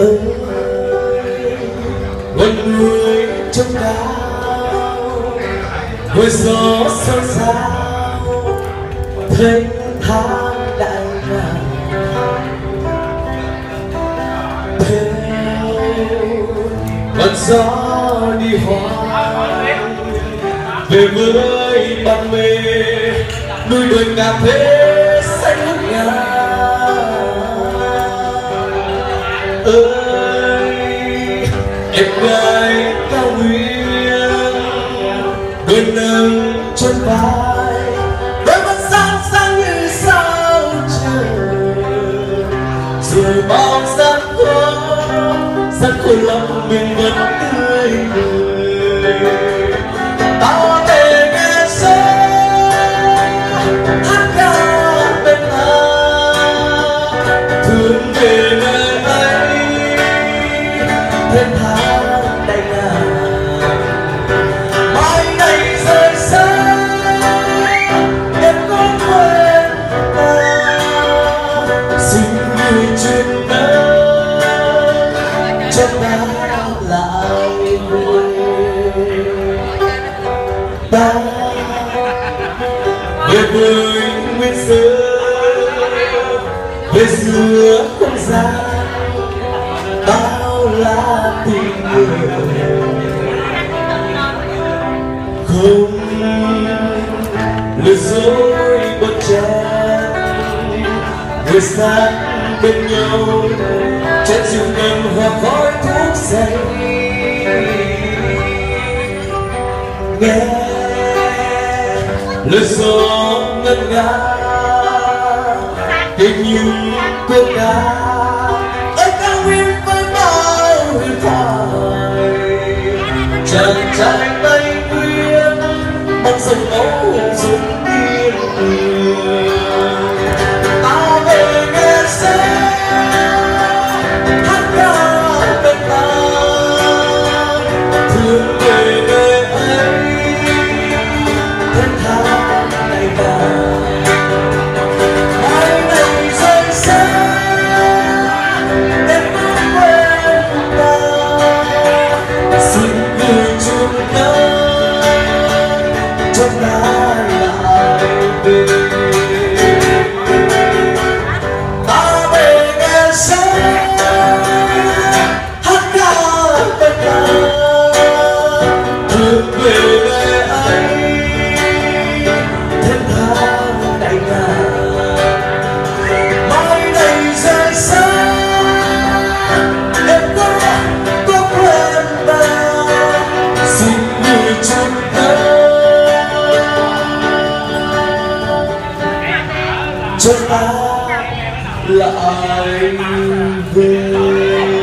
ơi con người trong cao với gió xôn xao thấy tháng đại ngàn. Theo con gió đi hoài về với bạn mê núi đời cà phê xanh ngát ơi, em gái cao nguyên đôi nâng chân vai, đôi mắt sáng sáng như sao trời. Rồi bao gian khó, gian khổ lòng mình vẫn tin ta về với nguyên xưa về giữa không gian. Bao la tình người. Không lừa dối bất chợt. Người sát bên nhau trên dịu ngầm hoa khói thuốc say. Nghe lời gió ngân nga hình như cô ca ơi cao nguyên với bao huyền thoại. Chàng trai tây nguyên băng sông máu dùng tiên ta cho ta lại cho ta lại về.